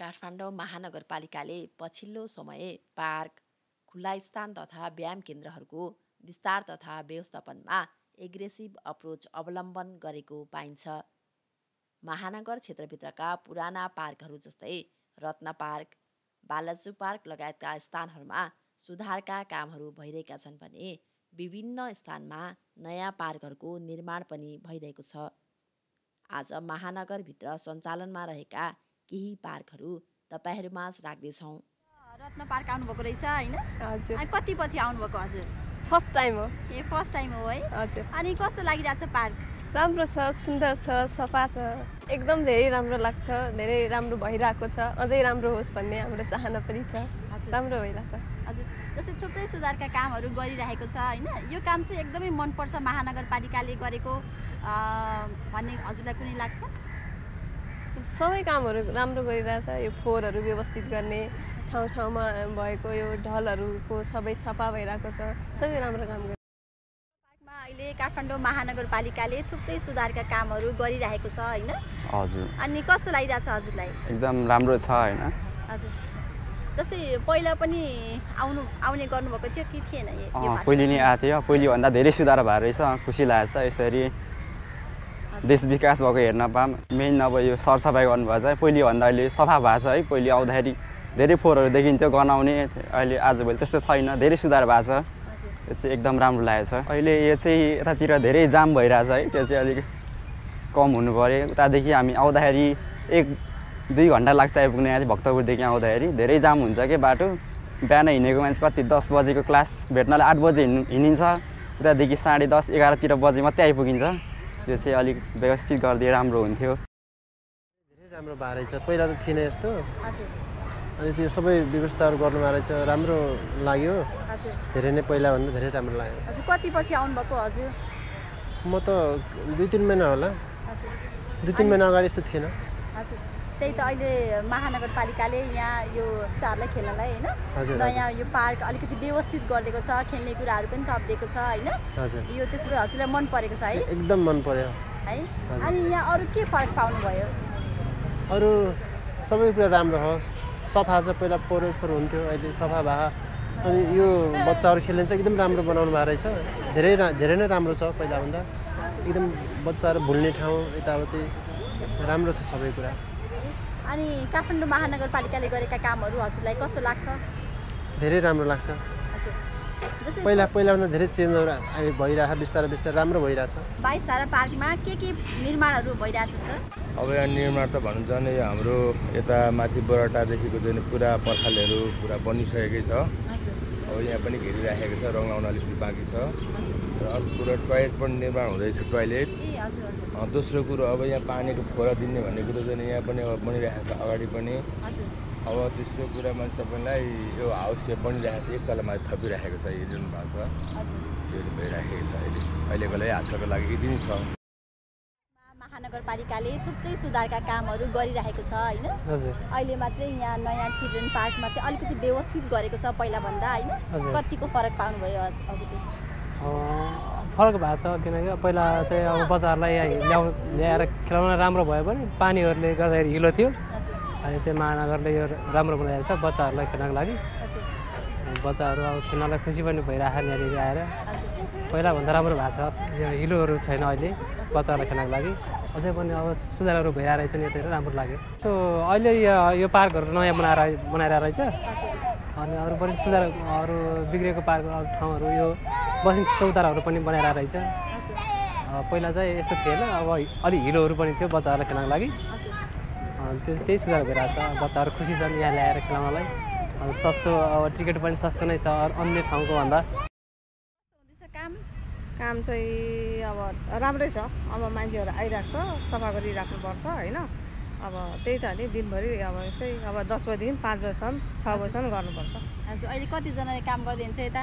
काठमाडौँ महानगरपालिकाले पछिल्लो समय पार्क खुल्ला स्थान तथा व्यायाम केन्द्रहरूको विस्तार तथा व्यवस्थापनमा एग्रेसिभ अप्रोच अवलम्बन गरेको पाइन्छ। महानगर क्षेत्रभित्रका पुराना पार्कहरू जस्तै रत्न पार्क बालाजु पार्क लगायतका स्थानहरूमा सुधारका कामहरू भइरहेका छन् भने विभिन्न स्थानमा नयाँ पार्कहरूको निर्माण पनि भइरहेको छ। आज महानगरभित्र सञ्चालनमा रहेका केही पार्कहरू तपाईँहरूमाझ राख्दैछौँ। रत्न पार्क आउनुभएको रहेछ होइन? हजुर। अनि कति पछि आउनुभएको हजुर? फर्स्ट टाइम हो। ए फर्स्ट टाइम हो है? हजुर। अनि कस्तो लागिरहेको छ पार्क? राम्रो छ सुन्दर छ सफा छ। एकदम धेरै राम्रो लाग्छ धेरै राम्रो भइरहेको छ। अझै राम्रो होस् भन्ने हाम्रो चाहना पनि छ। हजुर। राम्रो भइरहेछ। हजुर। जस्तै थुप्रै सुधारका कामहरू गरिरहेको छ होइन? यो काम चाहिँ एकदमै मनपर्छ महानगरपालिकाले गरेको अ, भन्ने हजुरलाई कुनै लाग्छ? सबै कामहरू राम्रो गरिरहेछ यो फोहोरहरू व्यवस्थित गर्ने ठाउँ ठाउँमा भएको यो ढलहरूको सबै सफा भइरहेको छ सबै राम्रो काम गर्छ। पार्कमा अहिले काठमाडौँ महानगरपालिकाले थुप्रै सुधारका कामहरू गरिरहेको छ होइन? हजुर। अनि कस्तो लागिरहेको छ हजुरलाई? एकदम राम्रो छ होइन? हजुर। जस्तै पहिला पनि आउनु आउने गर्नुभएको थियो कि थिएन? पहिले नि आएको थियो पहिलेभन्दा धेरै सुधार भएको रहेछ खुसी लागेको छ यसरी। देश विकास भएको हेर्न पाऊँ। मेन अब यो सरसफाइ गर्नुभएको छ पहिलेभन्दा अहिले सफा भएको छ है। पहिले आउँदाखेरि धेरै फोहोरहरू देखिन्थ्यो गनाउने अहिले आजभोलि त्यस्तो छैन। धेरै सुधार भएको छ। यो चाहिँ एकदम राम्रो लागेको छ। अहिले यो चाहिँ यतातिर धेरै जाम भइरहेछ है। त्यो चाहिँ अलिक कम हुनु पऱ्यो। उतादेखि हामी आउँदाखेरि एक दुई घन्टा लाग्छ आइपुग्ने यहाँ चाहिँ भक्तपुरदेखि आउँदाखेरि। धेरै जाम हुन्छ कि बाटो। बिहान हिँडेको मान्छे कति दस बजेको क्लास भेट्नलाई आठ बजे हिँड्नु हिँडिन्छ। उतादेखि साढे दस एघारतिर बजे मात्रै आइपुगिन्छ। त्यो चाहिँ अलिक व्यवस्थित गरिदिए राम्रो हुन्थ्यो। धेरै राम्रो भएको रहेछ। पहिला त थिएन यस्तो। हजुर। अनि चाहिँ यो सबै व्यवस्थाहरू गर्नुभएको रहेछ राम्रो लाग्यो। हजुर। धेरै नै पहिलाभन्दा धेरै राम्रो लाग्यो। हजुर कति पछि आउनुभएको हजुर? म त दुई तिन महिना होला। हजुर। दुई तिन महिना अगाडि यस्तो थिएन। हजुर। त्यही त अहिले महानगरपालिकाले यहाँ यो चाडलाई खेल्नलाई होइन नयाँ यो पार्क अलिकति व्यवस्थित गरिदिएको छ खेल्ने कुराहरू पनि थपिदिएको छ होइन? यो त्यसो भए हजुरलाई मन परेको छ है? एकदम मन पर्यो। है? अनि यहाँ अरू के फरक पाउनुभयो? अरू सबै कुरा राम्रो हो। सफा छ पहिला पोहोर हुन्थ्यो अहिले सफा भए अनि यो बच्चाहरू खेल्ने चाहिँ एकदम राम्रो बनाउनु भएको रहेछ। धेरै रा धेरै नै राम्रो छ पहिलाभन्दा। एकदम बच्चाहरू भुल्ने ठाउँ यताउति। राम्रो छ सबै कुरा। अनि काठमाडौँ महानगरपालिकाले गरेका कामहरू हजुरलाई कस्तो लाग्छ? धेरै राम्रो लाग्छ। हजुर। जस्तै पहिला पहिलाभन्दा धेरै चेन्जहरू अहिले भइरहेछ बिस्तारै बिस्तारै राम्रो भइरहेछ। बाइस धारा पार्कमा के के निर्माणहरू भइरहेछ सर? अब यहाँ निर्माण त भनौँ झन् यो हाम्रो यता माथि बोराटादेखिको जुन पुरा पर्खालहरू पुरा बनिसकेकै छ। हजुर। अब यहाँ पनि घेरिराखेको छ रङ लाउन अलिकति बाँकी छ। र अर्को कुरो टोयलेट पनि निर्माण हुँदैछ टोयलेट ए हजुर हजुर। अँ, दोस्रो कुरो अब यहाँ पानीको फोरा दिने भन्ने कुरो चाहिँ यहाँ पनि अब बनिरहेको छ अगाडि पनि। हजुर। अब तेस्रो कुरामा तपाईँलाई यो हाउस चाहिँ बनिरहेको छ एकतला थपिराखेको छ हेरिरहनु भएको छ हजुर। यो भइराखेको छ अहिले। अहिलेको लागि आजकलको लागि यति नै छ। महानगरपालिकाले थुप्रै सुधारका कामहरू गरिरहेको छ होइन? हजुर। अहिले मात्रै यहाँ नयाँ चिल्ड्रेन पार्कमा चाहिँ अलिकति व्यवस्थित गरेको छ पहिलाभन्दा होइन। कतिको फरक पाउनुभयो हज- हजुरले? फरक भएको छ किनकि पहिला चाहिँ अब बच्चाहरूलाई ल्याउ ल्याएर खेलाउन राम्रो भयो भने पानीहरूले गर्दाखेरि हिलो थियो। अहिले चाहिँ महानगरले यो राम्रो बनाएको छ बच्चाहरूलाई खेल्नको लागि। बच्चाहरू अब खेल्नलाई खुसी पनि भइरहेको यहाँनिर आएर। पहिलाभन्दा राम्रो भएको छ। यो हिलोहरू छैन अहिले बच्चाहरूलाई खेल्नको लागि। अझै पनि अब सुधारहरू भइरहेको रहेछ यतातिर राम्रो लाग्यो। त्यो अहिले यो पार्कहरू नयाँ बनाएर बनाएर रहेछ। अनि अरू पनि सुधार अरू बिग्रेको पार्क अरू ठाउँहरू यो बस्ने चौताराहरू पनि बनाएर रहेछ। पहिला चाहिँ यस्तो थिएन अब अलि हिलोहरू पनि थियो बच्चाहरूलाई खेल्नको लागि। त्यस त्यही सुधार भइरहेछ। बच्चाहरू खुसी छन् यहाँ ल्याएर खेलाउनलाई सस्तो अब टिकट पनि सस्तो नै छ अरू अन्य ठाउँको भन्दा। काम। काम चाहिँ अब राम्रै छ। अब मान्छेहरू आइरहेको छ सफा गरिराख्नुपर्छ होइन? अब त्यही त नि दिनभरि अब यस्तै अब दस बजीदेखि पाँच बजीसम्म छ बजीसम्म गर्नुपर्छ। हजुर अहिले कतिजनाले काम गरिदिन्छ यता?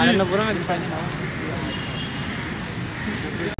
Alam na bro, nag-design yun ako.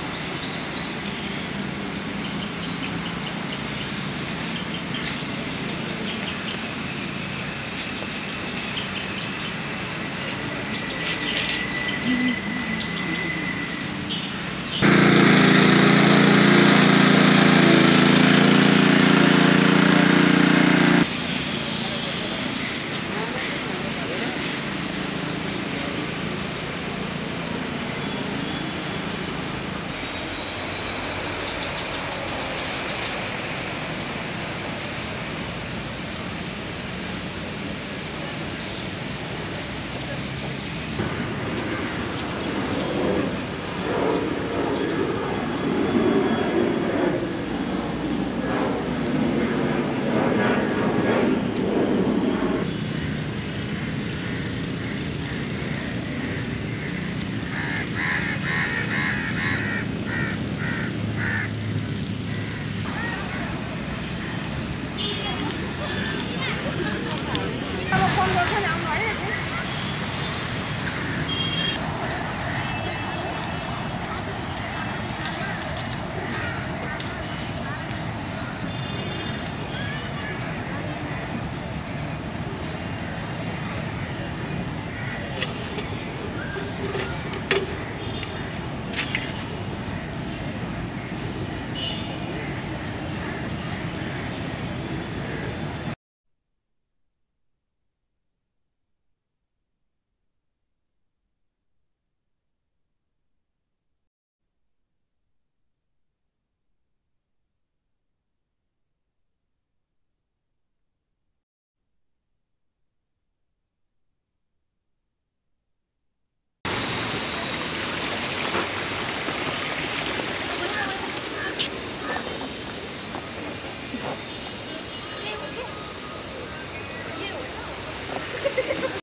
Mm-hmm.